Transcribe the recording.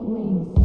wings.